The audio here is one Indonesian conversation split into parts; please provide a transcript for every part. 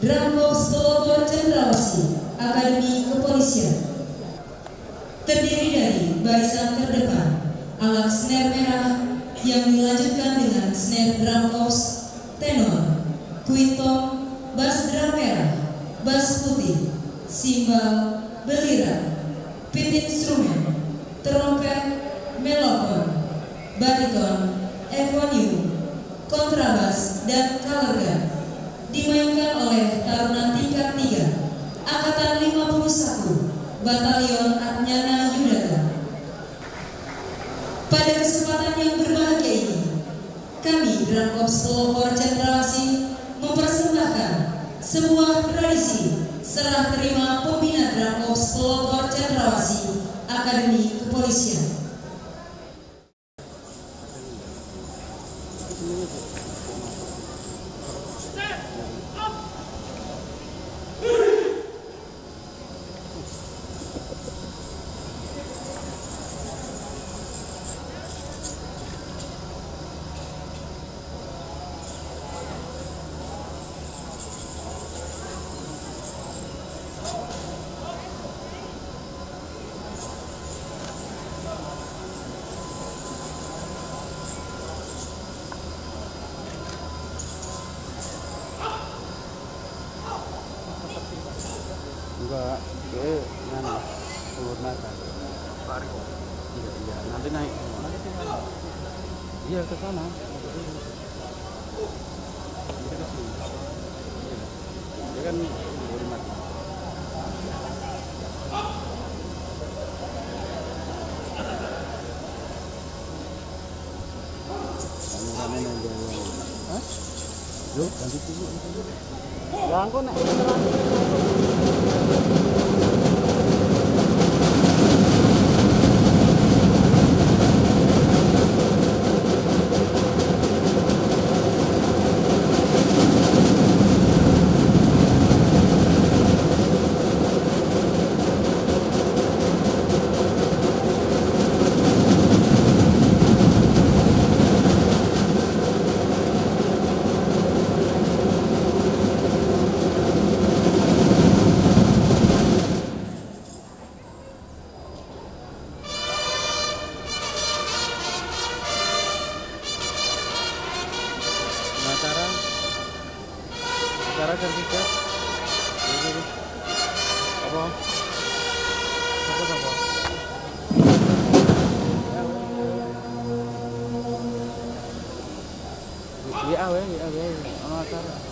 Drangkos Pelopor Cendrawasih Akademi Kepolisian. Terdiri dari barisan terdepan alat snare merah yang dilanjutkan dengan snare drum kos, tenor, quinton, bass drum merah, bass putih, simbal, beliran, pit instrumen, trompet, melopon, bariton, euphonium, kontrabas, dan kalergan dimainkan oleh Taruna Tingkat 3 Angkatan 51 Batalion Adnyana Yudara. Pada kesempatan yang berbahagia ini, kami Drum Corps Pelopor Cendrawasih mempersembahkan sebuah tradisi serah terima pembina Drum Corps Pelopor Cendrawasih Akademi Kepolisian. Hah? Yuk, lanjut dulu. Jangan kok naik cara.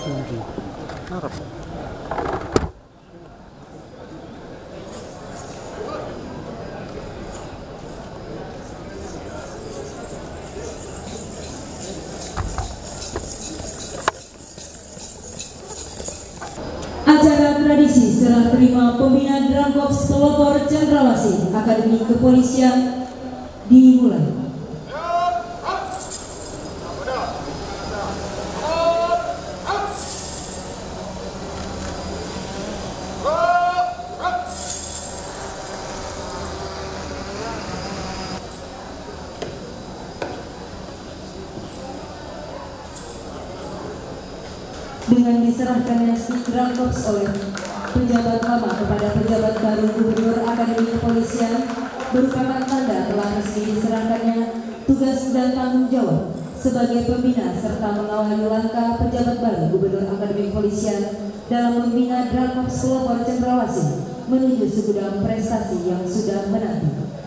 Acara tradisi serah terima pembina Drum Corps Pelopor Cendrawasih Akademi Kepolisian dimulai. dengan diserahkannya stick Drum Corps oleh pejabat lama kepada pejabat baru Gubernur Akademi Kepolisian merupakan tanda telah resmi diserahkannya dan tanggung jawab sebagai pembina serta mengawali langkah pejabat baru Gubernur Akademi Kepolisian dalam membina Drum Corps Pelopor Cendrawasih menuju segudang prestasi yang sudah menanti.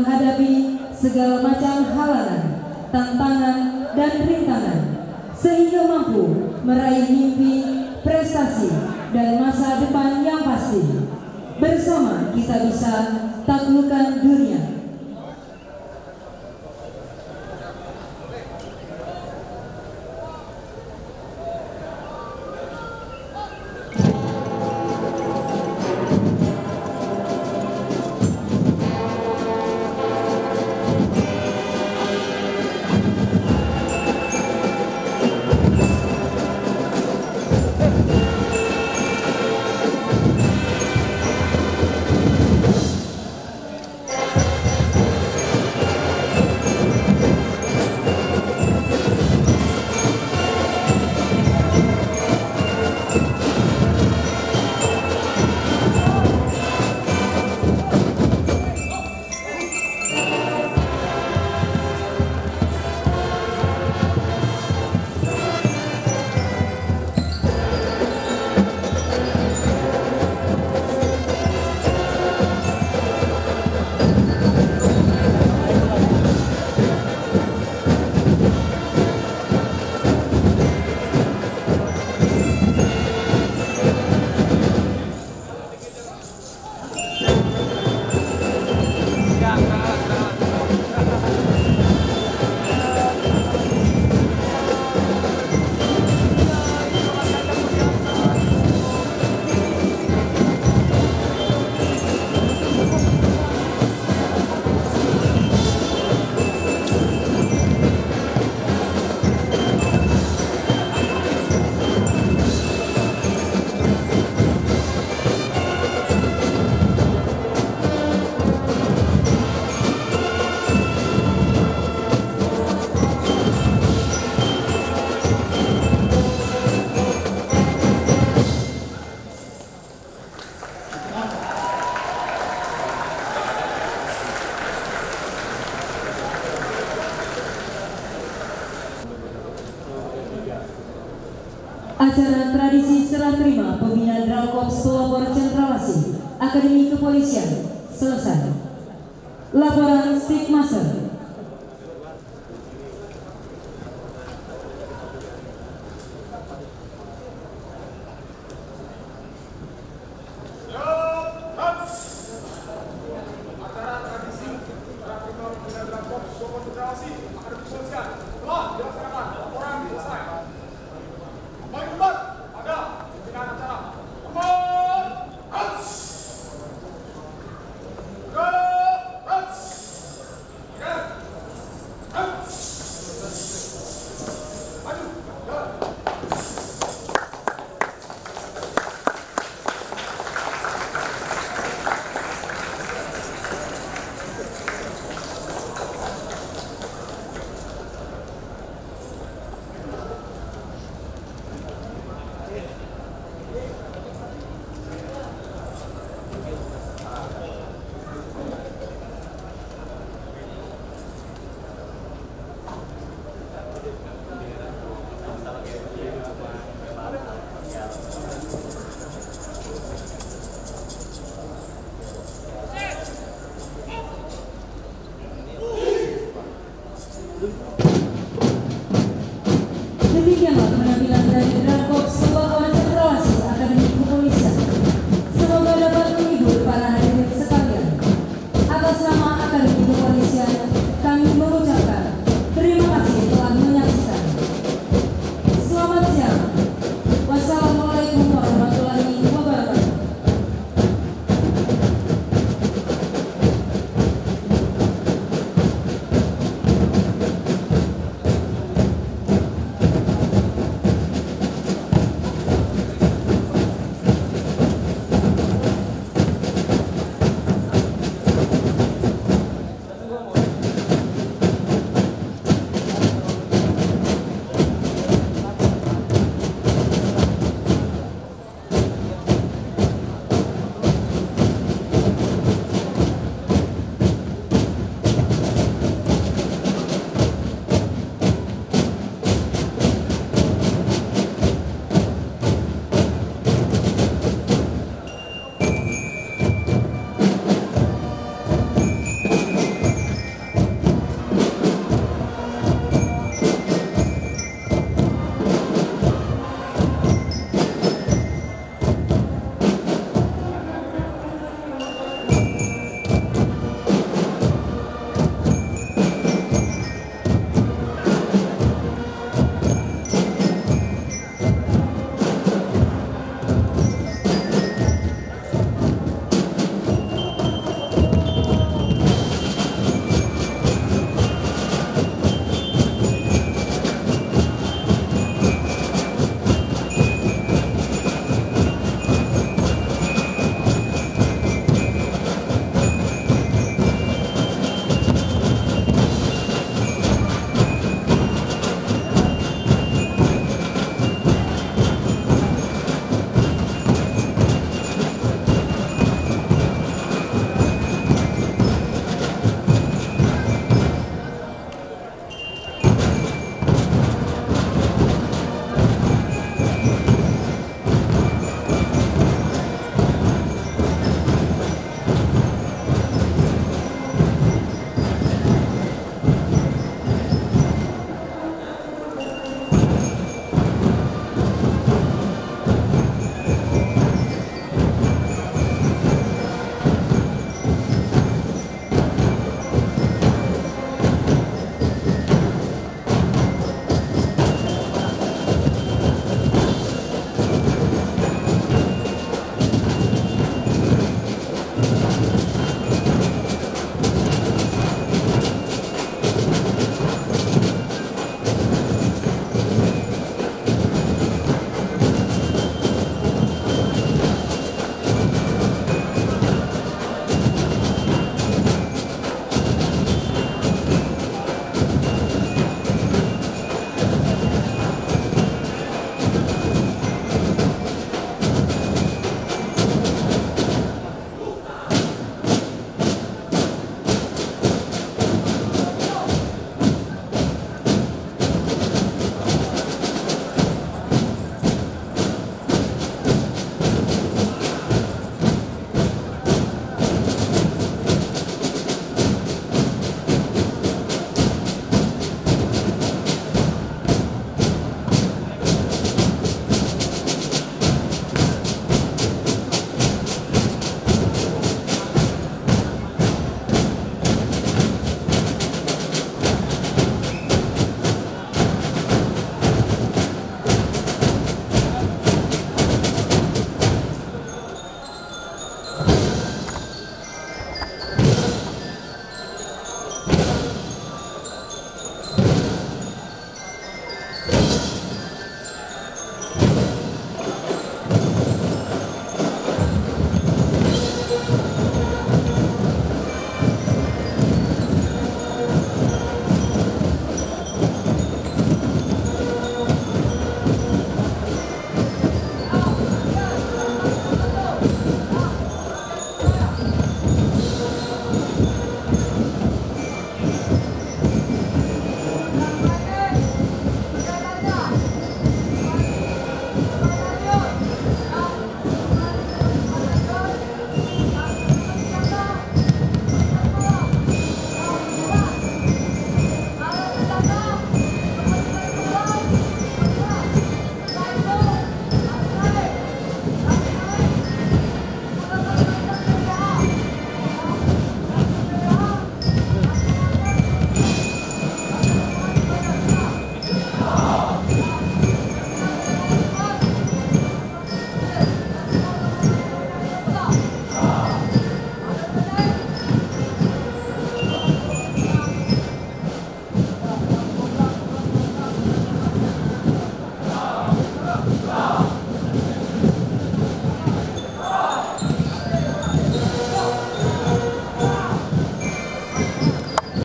menghadapi segala macam halangan, tantangan, dan rintangan, sehingga mampu meraih mimpi, prestasi, dan masa depan yang pasti. Bersama kita bisa taklukkan dunia